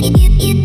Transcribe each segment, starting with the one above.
It, it,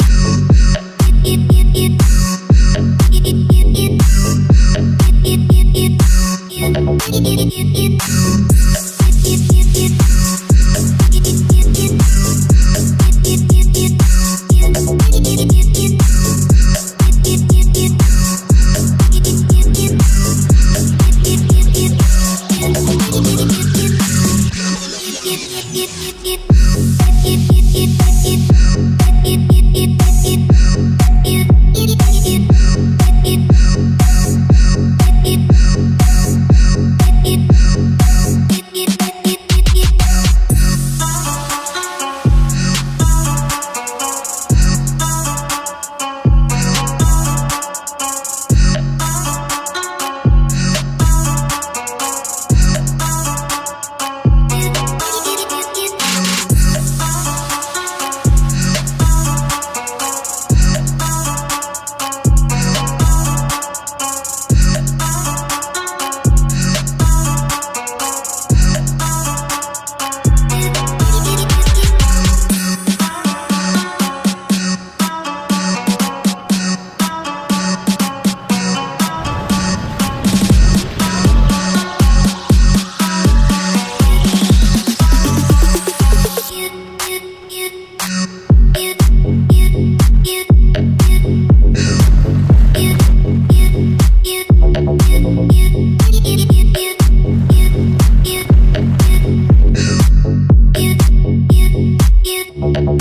it, it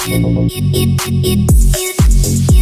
it, it,